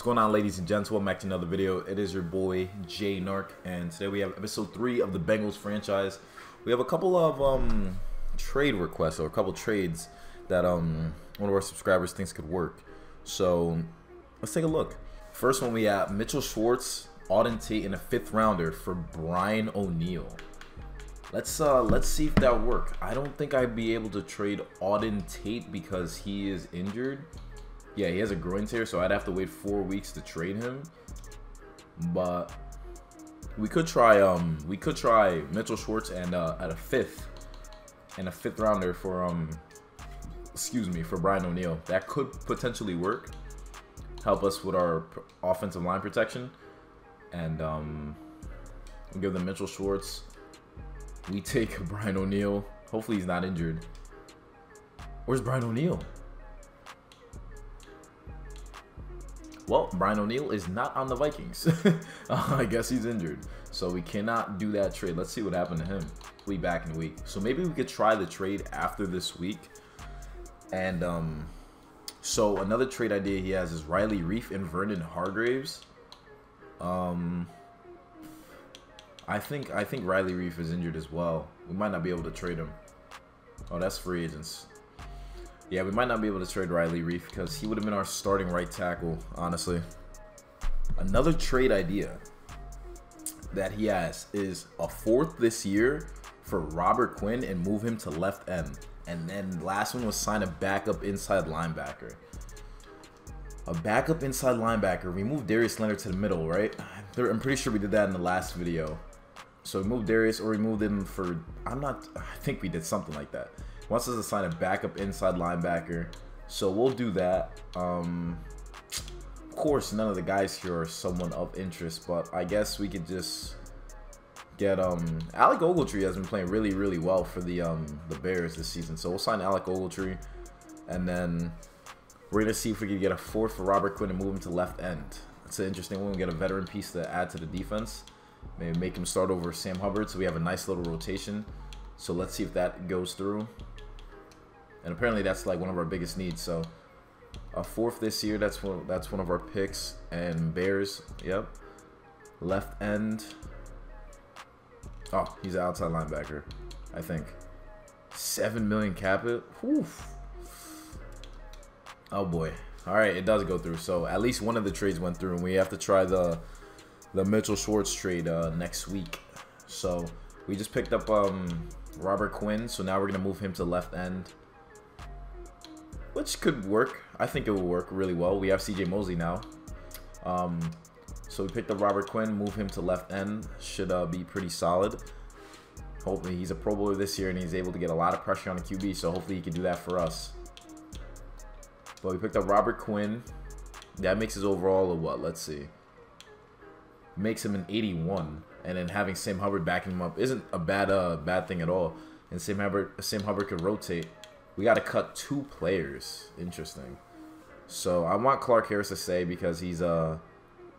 What's going on, ladies and gents? Welcome back to another video. It is your boy Jaynarc, and today we have episode three of the Bengals franchise. We have a couple of um, trade requests or a couple trades that um, one of our subscribers thinks could work. So let's take a look. First one we have Mitchell Schwartz, Auden Tate, and a fifth rounder for Brian O'Neill. Let's uh let's see if that work. I don't think I'd be able to trade Auden Tate because he is injured. Yeah, he has a groin tear, so I'd have to wait four weeks to trade him. But we could try um we could try Mitchell Schwartz and uh, at a fifth and a fifth rounder for um excuse me for Brian O'Neill. That could potentially work. Help us with our offensive line protection, and um give them Mitchell Schwartz. We take Brian O'Neill. Hopefully he's not injured. Where's Brian O'Neill? Well, Brian O'Neill is not on the Vikings. uh, I guess he's injured. So we cannot do that trade. Let's see what happened to him. We'll be back in a week. So maybe we could try the trade after this week. And um, so another trade idea he has is Riley Reiff and Vernon Hargreaves. Um, I think I think Riley Reiff is injured as well. We might not be able to trade him. Oh, that's free agents. Yeah, we might not be able to trade Riley Reiff because he would have been our starting right tackle, honestly. Another trade idea that he has is a fourth this year for Robert Quinn and move him to left end. And then last one was sign a backup inside linebacker. A backup inside linebacker. We moved Darius Leonard to the middle, right? I'm pretty sure we did that in the last video. So we moved Darius or we moved him for, I'm not, I think we did something like that wants us to sign a backup inside linebacker. So we'll do that. Um, of course, none of the guys here are someone of interest, but I guess we could just get um Alec Ogletree has been playing really really well for the um the Bears this season. So we'll sign Alec Ogletree, and then we're gonna see if we can get a fourth for Robert Quinn and move him to left end. It's an interesting one. We get a veteran piece to add to the defense. Maybe make him start over Sam Hubbard, so we have a nice little rotation. So let's see if that goes through. And apparently that's like one of our biggest needs. So a fourth this year, that's one that's one of our picks. And Bears, yep. Left end. Oh, he's an outside linebacker, I think. Seven million cap it. Oh boy. All right, it does go through. So at least one of the trades went through, and we have to try the the Mitchell Schwartz trade uh, next week. So we just picked up um, Robert Quinn, so now we're gonna move him to left end which could work. I think it will work really well. We have CJ Mosley now. Um, so we picked up Robert Quinn, move him to left end. Should uh, be pretty solid. Hopefully he's a Pro Bowler this year and he's able to get a lot of pressure on the QB. So hopefully he can do that for us. But we picked up Robert Quinn. That makes his overall a what? Let's see. Makes him an 81. And then having Sam Hubbard backing him up isn't a bad uh bad thing at all. And Sam Hubbard Sam Hubbard could rotate. We got to cut two players. Interesting. So I want Clark Harris to stay because he's uh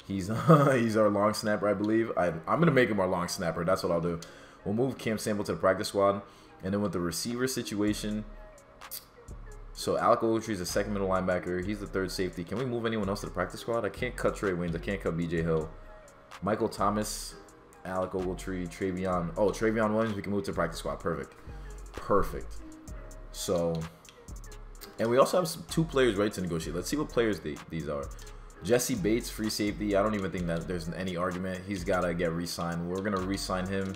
he's he's our long snapper, I believe. I, I'm gonna make him our long snapper. That's what I'll do. We'll move Cam Sample to the practice squad, and then with the receiver situation. So Alec Ogletree is the second middle linebacker. He's the third safety. Can we move anyone else to the practice squad? I can't cut Trae Waynes. I can't cut BJ Hill. Michael Thomas, Alec Ogletree, Trayveon. Oh, Trayveon Williams. We can move to practice squad. Perfect. Perfect. So, and we also have some, two players ready to negotiate. Let's see what players they, these are. Jessie Bates, free safety. I don't even think that there's any argument. He's got to get re-signed. We're gonna re-sign him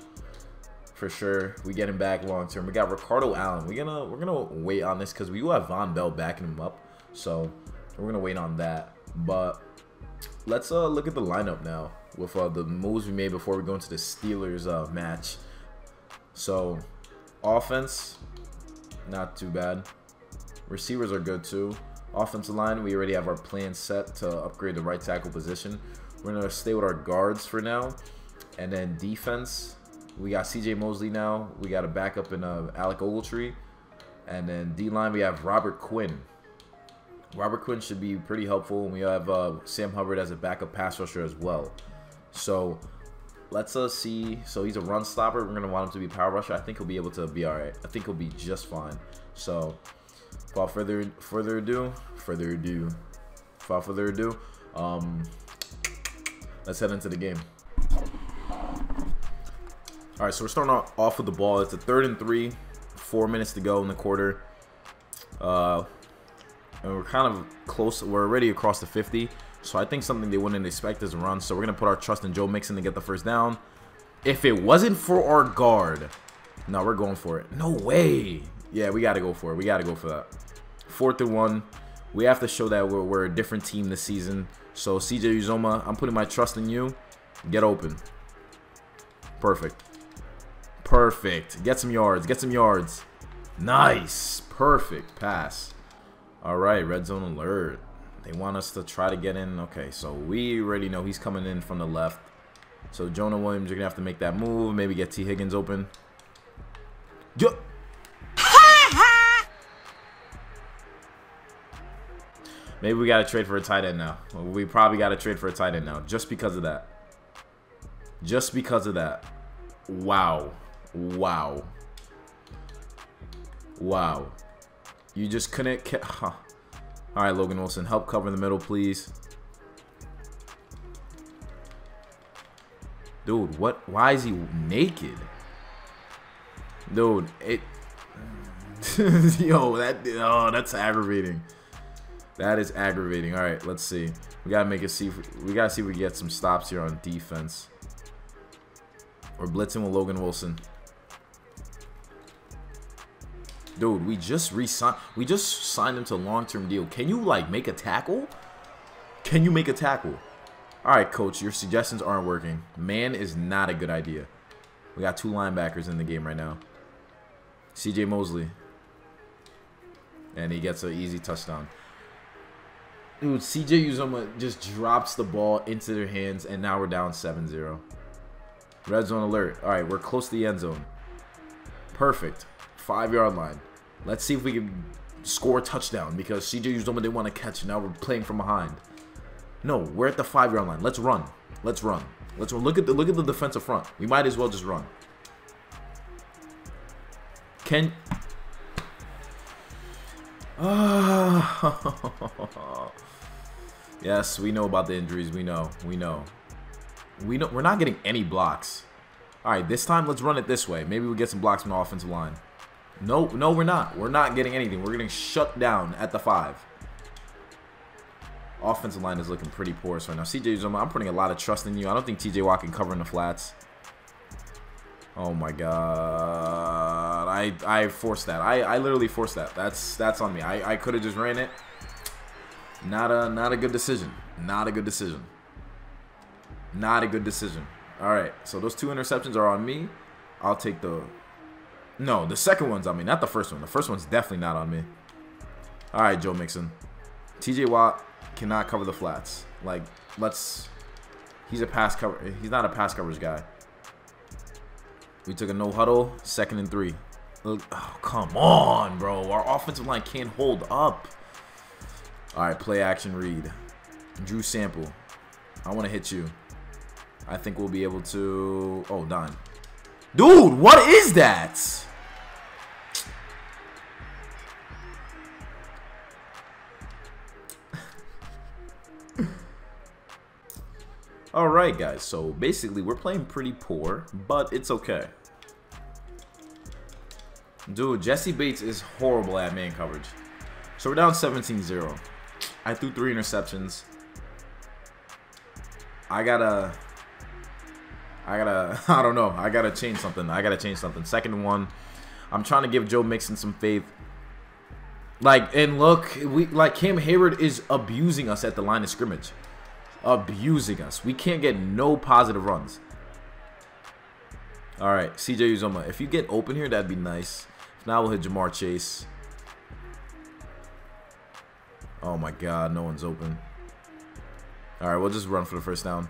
for sure. We get him back long term. We got Ricardo Allen. We're gonna we're gonna wait on this because we do have Vonn Bell backing him up. So we're gonna wait on that. But let's uh look at the lineup now with uh, the moves we made before we go into the Steelers uh, match. So offense, not too bad. Receivers are good too. Offensive line, we already have our plan set to upgrade the right tackle position. We're going to stay with our guards for now. And then defense, we got CJ Mosley now. We got a backup in uh, Alec Ogletree. And then D-line, we have Robert Quinn. Robert Quinn should be pretty helpful. And we have uh, Sam Hubbard as a backup pass rusher as well. So let's uh, see. So he's a run stopper. We're gonna want him to be power rusher. I think he'll be able to be all right. I think he'll be just fine. So, without further further ado, further ado, without further ado, Um, let's head into the game. All right, so we're starting off with the ball. It's a third and three, four minutes to go in the quarter. Uh, and we're kind of close. We're already across the 50. So I think something they wouldn't expect is a run. So we're going to put our trust in Joe Mixon to get the first down. If it wasn't for our guard, no, we're going for it. No way. Yeah, we got to go for it. We got to go for that. Fourth and one. We have to show that we're, we're a different team this season. So CJ Uzomah, I'm putting my trust in you. Get open. Perfect. Perfect. Get some yards. Get some yards. Nice. Perfect pass. All right, red zone alert. They want us to try to get in. Okay, so we already know he's coming in from the left. So Jonah Williams, you're going to have to make that move. Maybe get Tee Higgins open. Yo Maybe we got to trade for a tight end now. We probably got to trade for a tight end now. Just because of that. Just because of that. Wow. Wow. Wow. You just couldn't... Huh. All right, Logan Wilson. Help cover the middle, please. Dude, what? Why is he naked? Dude, it... Yo, that... Oh, that's aggravating. That is aggravating. All right, let's see. We gotta make it see. If we, we gotta see if we get some stops here on defense. We're blitzing with Logan Wilson. Dude, we just re-signed. We just signed him to a long-term deal. Can you like make a tackle? Can you make a tackle? All right, coach. Your suggestions aren't working. Man is not a good idea. We got two linebackers in the game right now. C.J. Mosley. And he gets an easy touchdown. Dude, CJ Uzomah just drops the ball into their hands, and now we're down 7-0. Red zone alert. All right, we're close to the end zone. Perfect. Five-yard line. Let's see if we can score a touchdown because CJ Uzomah didn't want to catch. Now we're playing from behind. No, we're at the five-yard line. Let's run. Let's run. Let's run. Look at the look at the defensive front. We might as well just run. Can. Ah. Yes, we know about the injuries. We know. We know. We know. We're not getting any blocks. All right, this time let's run it this way. Maybe we get some blocks from the offensive line. No, no, we're not. We're not getting anything. We're getting shut down at the five. Offensive line is looking pretty poor so now. CJ Uzomah, I'm putting a lot of trust in you. I don't think TJ Watt can cover in the flats. Oh my god. I I forced that. I, I literally forced that. That's that's on me. I, I could have just ran it. Not a not a good decision. Not a good decision. Not a good decision. All right. So those two interceptions are on me. I'll take the No, the second one's on me, not the first one. The first one's definitely not on me. All right, Joe Mixon. TJ Watt cannot cover the flats. Like, let's He's a pass cover. He's not a pass coverage guy. We took a no huddle, second and three. Oh, come on, bro. Our offensive line can't hold up. All right, play action read. Drew Sample. I want to hit you. I think we'll be able to... Oh, done. Dude, what is that? Alright, guys. So, basically, we're playing pretty poor, but it's okay. Dude, Jessie Bates is horrible at man coverage. So, we're down 17-0. I threw three interceptions. I gotta. I gotta. I don't know. I gotta change something. I gotta change something. Second one. I'm trying to give Joe Mixon some faith. Like, and look, we like Cam Heyward is abusing us at the line of scrimmage. Abusing us. We can't get no positive runs. All right, CJ Uzomah. If you get open here, that'd be nice. If not, we'll hit Ja'Marr Chase. Oh my god, no one's open. Alright, we'll just run for the first down.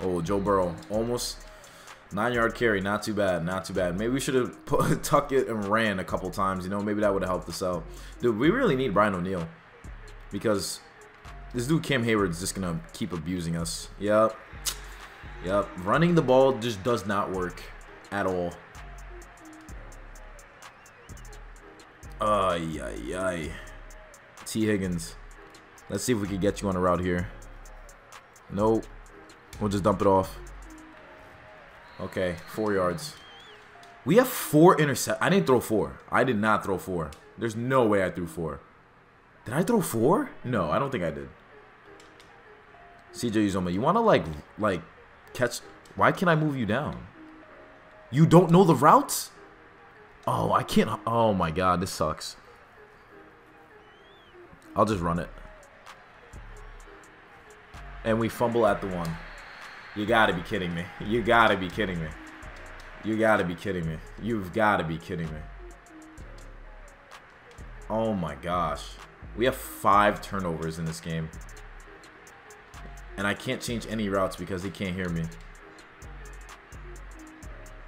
Oh, Joe Burrow. Almost nine yard carry. Not too bad. Not too bad. Maybe we should have tucked it and ran a couple times. You know, maybe that would have helped us out. Dude, we really need Brian O'Neill. Because this dude Cam Heyward's just to keep abusing us. Yep. Yep. Running the ball just does not work at all. Ay, ay, ay. Tee Higgins. Let's see if we can get you on a route here. Nope. We'll just dump it off. Okay, four yards. We have four intercept. I didn't throw four. I did not throw four. There's no way I threw four. Did I throw four? No, I don't think I did. CJ Uzomah, you want to like, like, catch... Why can't I move you down? You don't know the routes? Oh, I can't... Oh my god, this sucks. I'll just run it. And we fumble at the one. You gotta be kidding me. You gotta be kidding me. You gotta be kidding me. You've gotta be kidding me. Oh my gosh. We have five turnovers in this game. And I can't change any routes because he can't hear me.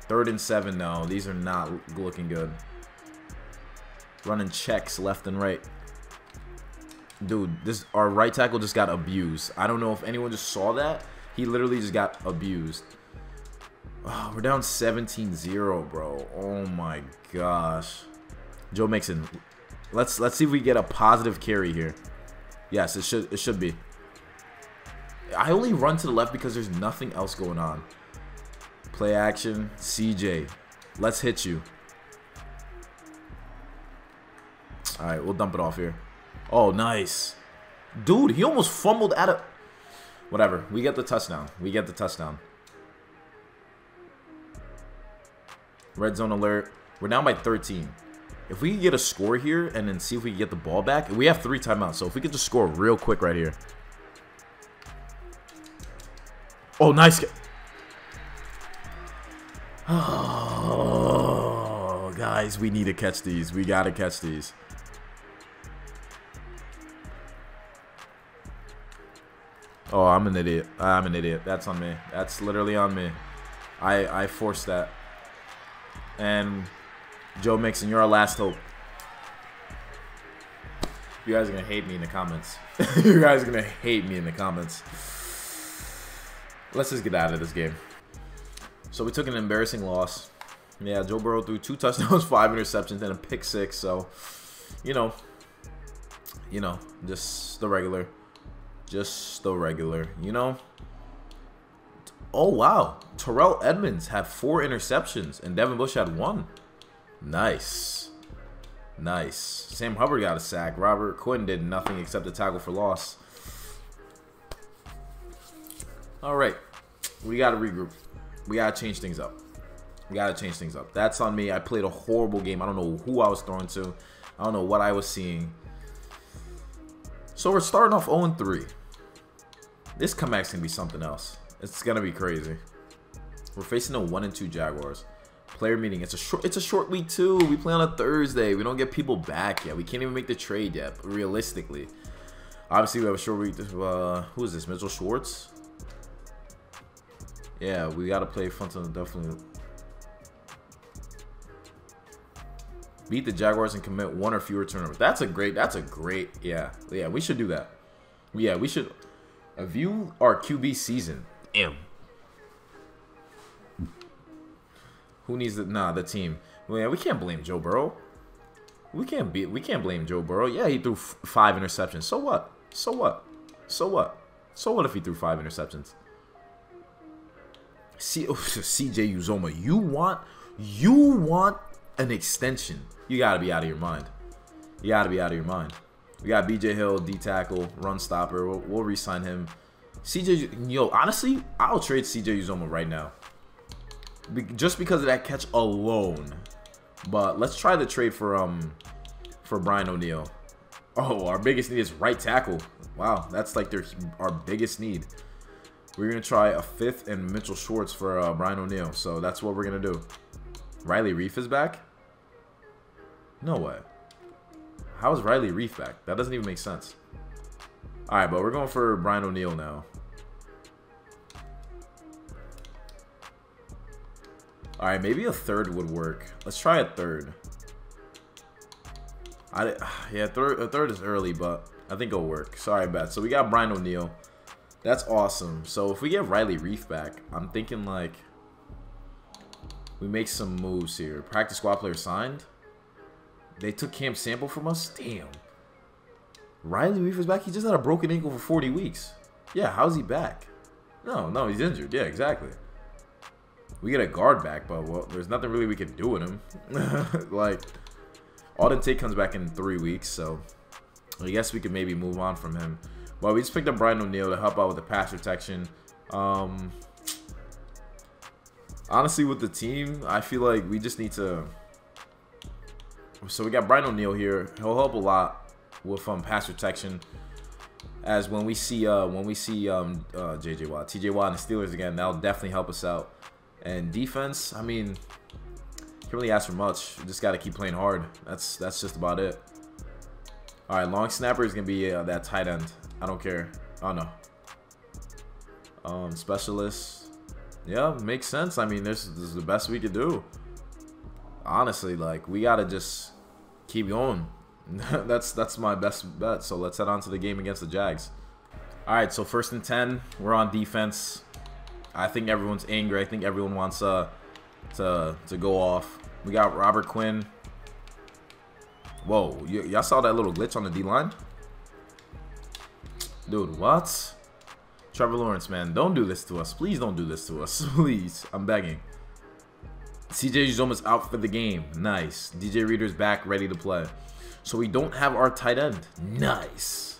Third and seven, no. These are not looking good. Running checks left and right. Dude, this our right tackle just got abused. I don't know if anyone just saw that. He literally just got abused. Oh, we're down 17-0, bro. Oh my gosh. Joe Mixon. Let's let's see if we get a positive carry here. Yes, it should it should be. I only run to the left because there's nothing else going on. Play action. CJ. Let's hit you. Alright, we'll dump it off here. Oh, nice. Dude, he almost fumbled at it. Whatever. We get the touchdown. We get the touchdown. Red zone alert. We're down by 13. If we get a score here and then see if we can get the ball back. We have three timeouts, so if we could just score real quick right here. Oh, nice. Oh, guys, we need to catch these. We got to catch these. Oh, I'm an idiot. I'm an idiot. That's on me. That's literally on me. I I forced that. And Joe Mixon, you're our last hope. You guys are gonna hate me in the comments. you guys are gonna hate me in the comments. Let's just get out of this game. So we took an embarrassing loss. Yeah, Joe Burrow threw two touchdowns, five interceptions, and a pick six. So, you know, you know, just the regular. Just the regular, you know? Oh, wow. Terrell Edmunds had four interceptions, and Devin Bush had one. Nice. Nice. Sam Hubbard got a sack. Robert Quinn did nothing except a tackle for loss. All right. We got to regroup. We got to change things up. We got to change things up. That's on me. I played a horrible game. I don't know who I was throwing to. I don't know what I was seeing. So we're starting off 0-3. This comeback's gonna be something else. It's gonna be crazy. We're facing the one and two Jaguars. Player meeting. It's a short. It's a short week too. We play on a Thursday. We don't get people back yet. We can't even make the trade yet. Realistically, obviously we have a short week. Uh, who is this? Mitchell Schwartz. Yeah, we gotta play Funton definitely. Beat the Jaguars and commit one or fewer turnovers. That's a great. That's a great. Yeah, yeah. We should do that. Yeah, we should. View our QB season. Damn. Who needs the nah the team? Well, yeah, we can't blame Joe Burrow. We can't be we can't blame Joe Burrow. Yeah, he threw five interceptions. So what? So what? So what? So what if he threw five interceptions? See, oh, CJ Uzomah, you want you want an extension? You got to be out of your mind. You got to be out of your mind. We got BJ Hill, D tackle, run stopper. We'll, we'll re-sign him. CJ, yo, honestly, I'll trade CJ Uzomah right now. Be just because of that catch alone. But let's try the trade for um for Brian O'Neill. Oh, our biggest need is right tackle. Wow, that's like their our biggest need. We're gonna try a fifth and Mitchell Schwartz for uh, Brian O'Neill. So that's what we're gonna do. Riley Reiff is back. No way. How is Riley Reiff back? That doesn't even make sense. Alright, but we're going for Brian O'Neill now. Alright, maybe a third would work. Let's try a third. I, yeah, third, a third is early, but I think it'll work. Sorry, Beth. So we got Brian O'Neill. That's awesome. So if we get Riley Reiff back, I'm thinking like we make some moves here. Practice squad player signed. They took Cam Sample from us? Damn. Riley Reiff is back? He just had a broken ankle for 40 weeks. Yeah, how's he back? No, no, he's injured. Yeah, exactly. We get a guard back, but well, there's nothing really we can do with him. like, Auden Tate comes back in three weeks, so I guess we could maybe move on from him. But we just picked up Brian O'Neill to help out with the pass protection. Um, honestly, with the team, I feel like we just need to. So we got Brian O'Neill here. He'll help a lot with um, pass protection. As when we see uh, when we see um, uh, JJ Watt, TJ Watt, and the Steelers again, that'll definitely help us out. And defense, I mean, can't really ask for much. You just got to keep playing hard. That's that's just about it. All right, long snapper is gonna be uh, that tight end. I don't care. Oh no. Um, specialist. Yeah, makes sense. I mean, this, this is the best we could do. Honestly, like we gotta just keep going. that's that's my best bet. So let's head on to the game against the Jags. All right, so first and ten, we're on defense. I think everyone's angry. I think everyone wants uh to to go off. We got Robert Quinn. Whoa, y'all saw that little glitch on the D line? Dude, what? Trevor Lawrence, man, don't do this to us. Please don't do this to us. Please, I'm begging. CJ almost out for the game. Nice. DJ Reader's back, ready to play. So we don't have our tight end. Nice.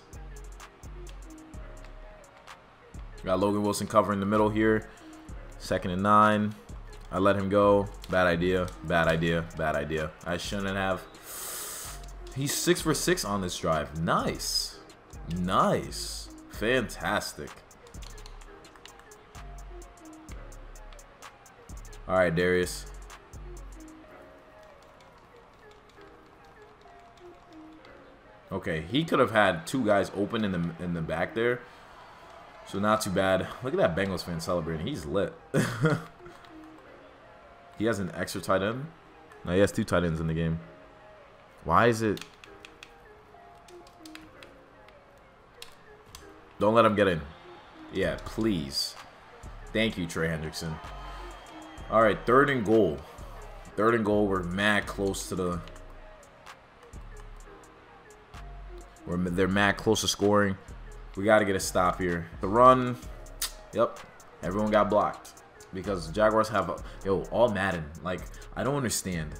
Got Logan Wilson covering the middle here. Second and nine. I let him go. Bad idea. Bad idea. Bad idea. I shouldn't have. He's six for six on this drive. Nice. Nice. Fantastic. All right, Darius. Okay, he could have had two guys open in the in the back there. So not too bad. Look at that Bengals fan celebrating. He's lit. he has an extra tight end. No, he has two tight ends in the game. Why is it? Don't let him get in. Yeah, please. Thank you, Trey Hendrickson. All right, third and goal. Third and goal. We're mad close to the We're, they're mad close to scoring. We got to get a stop here. The run, yep, everyone got blocked because Jaguars have a, yo all Madden. Like I don't understand.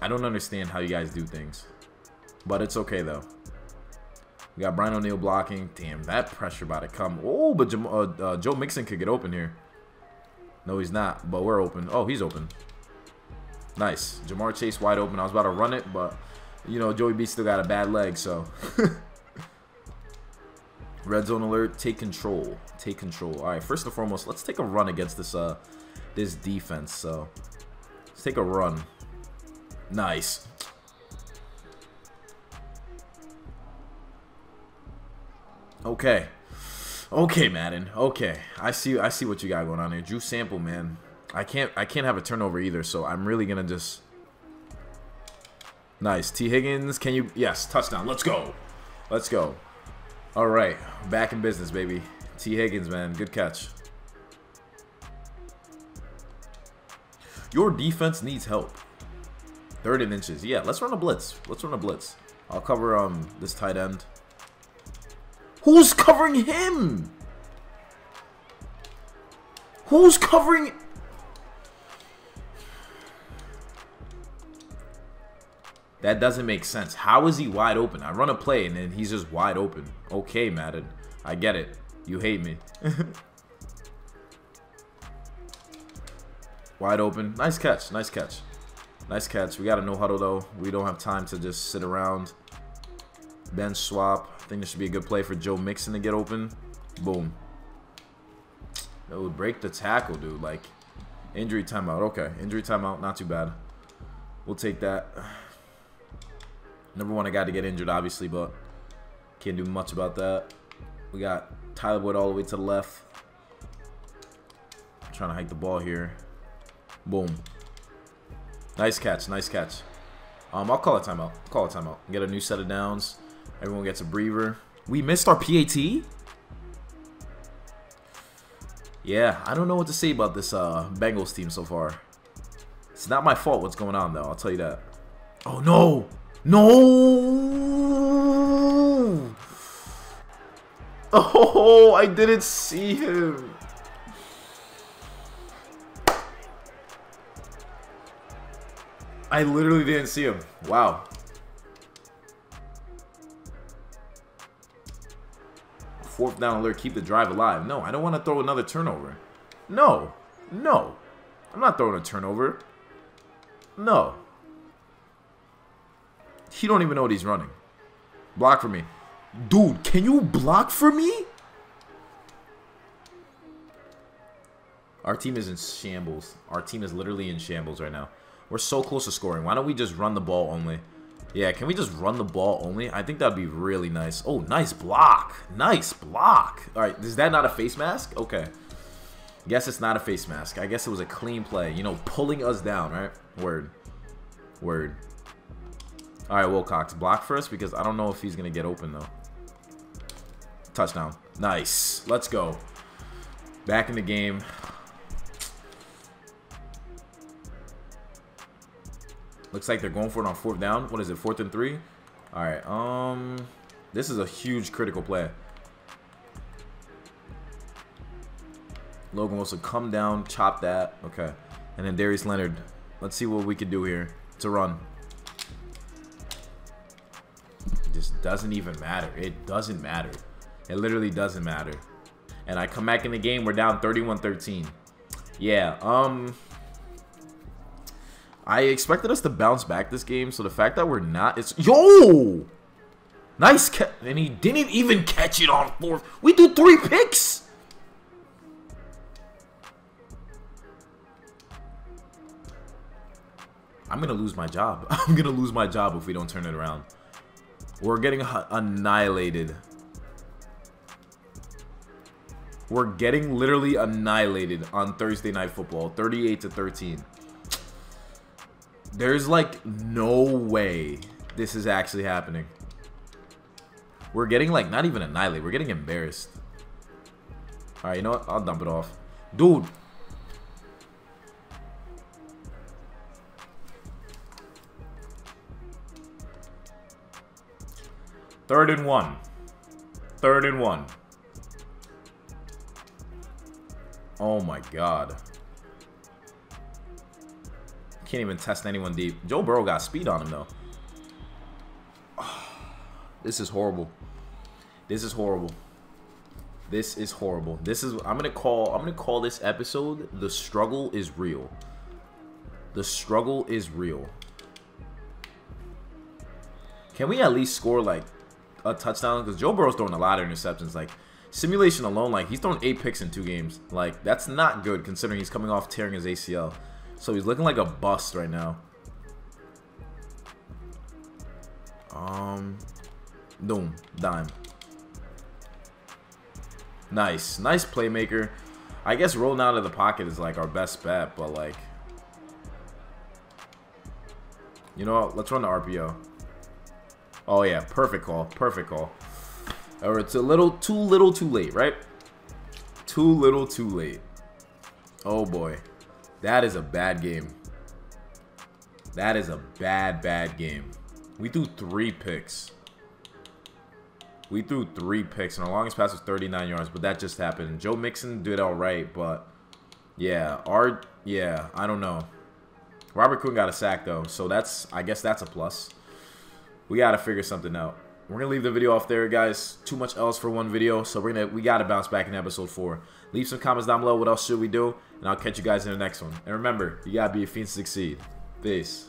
I don't understand how you guys do things, but it's okay though. We got Brian O'Neill blocking. Damn, that pressure about to come. Oh, but Jam uh, uh, Joe Mixon could get open here. No, he's not, but we're open. Oh, he's open. Nice. Ja'Marr Chase wide open. I was about to run it, but you know, Joey B still got a bad leg, so. Red zone alert, take control. Take control. Alright, first and foremost, let's take a run against this uh this defense. So let's take a run. Nice. Okay. Okay, Madden. Okay. I see I see what you got going on here. Drew Sample, man. I can't I can't have a turnover either, so I'm really gonna just Nice. Tee Higgins, can you... Yes, touchdown. Let's go. Let's go. All right. Back in business, baby. Tee Higgins, man. Good catch. Your defense needs help. Third and inches. Yeah, let's run a blitz. Let's run a blitz. I'll cover um this tight end. Who's covering him? Who's covering... That doesn't make sense. How is he wide open? I run a play and then he's just wide open. Okay, Madden. I get it. You hate me. wide open. Nice catch. Nice catch. Nice catch. We got a no huddle though. We don't have time to just sit around. Bench swap. I think this should be a good play for Joe Mixon to get open. Boom. It would break the tackle, dude. Like, injury timeout. Okay, injury timeout. Not too bad. We'll take that. Never one, a guy to get injured, obviously, but can't do much about that. We got Tyler Wood all the way to the left. I'm trying to hike the ball here. Boom. Nice catch, nice catch. Um, I'll call a timeout. Call a timeout. Get a new set of downs. Everyone gets a breather. We missed our PAT? Yeah, I don't know what to say about this uh, Bengals team so far. It's not my fault what's going on, though. I'll tell you that. Oh, no! No! Oh, I didn't see him. I literally didn't see him. Wow. Fourth down alert, keep the drive alive. No, I don't want to throw another turnover. No. No. I'm not throwing a turnover. No. He don't even know what he's running. Block for me. Dude, can you block for me? Our team is in shambles. Our team is literally in shambles right now. We're so close to scoring. Why don't we just run the ball only? Yeah, can we just run the ball only? I think that'd be really nice. Oh, nice block. Nice block. All right, is that not a face mask? Okay. Guess it's not a face mask. I guess it was a clean play. You know, pulling us down, right? Word. Word. All right, Wilcox, block first because I don't know if he's going to get open, though. Touchdown. Nice. Let's go. Back in the game. Looks like they're going for it on fourth down. What is it, fourth and three? All right. Um, this is a huge critical play. Logan Wilson, come down, chop that. Okay. And then Darius Leonard. Let's see what we can do here. It's a run. Doesn't even matter. It doesn't matter. It literally doesn't matter. And I come back in the game, we're down 31-13. Yeah, um... I expected us to bounce back this game, so the fact that we're not, it's yo, nice catch, and he didn't even catch it on fourth. We do three picks. I'm gonna lose my job. I'm gonna lose my job if we don't turn it around. We're getting annihilated. We're getting literally annihilated on Thursday Night Football, 38 to 13. There's like no way this is actually happening. We're getting like not even annihilated. We're getting embarrassed. All right, you know what? I'll dump it off. Dude. Third and one. Third and one. Oh my god. Can't even test anyone deep. Joe Burrow got speed on him, though. this is horrible. This is horrible. This is horrible. This is I'm gonna call I'm gonna call this episode the struggle is real. The struggle is real. Can we at least score like a touchdown? Because Joe Burrow's throwing a lot of interceptions. Like simulation alone, like he's thrown eight picks in two games. Like that's not good considering he's coming off tearing his ACL. So he's looking like a bust right now. Um, boom, dime. Nice, nice playmaker. I guess rolling out of the pocket is like our best bet, but like, you know what? Let's run the RPO. Oh yeah, perfect call, perfect call. Or it's a little too little too late, right? Too little too late. Oh boy. That is a bad game. That is a bad, bad game. We threw three picks. We threw three picks, and our longest pass was 39 yards, but that just happened. Joe Mixon did all right, but yeah, our yeah, I don't know. Robert Quinn got a sack though, so that's I guess that's a plus. We got to figure something out. We're gonna leave the video off there, guys. Too much else for one video, so we're gonna we gotta bounce back in episode four. Leave some comments down below. What else should we do? And I'll catch you guys in the next one. And remember, you gotta be a fiend to succeed. Peace.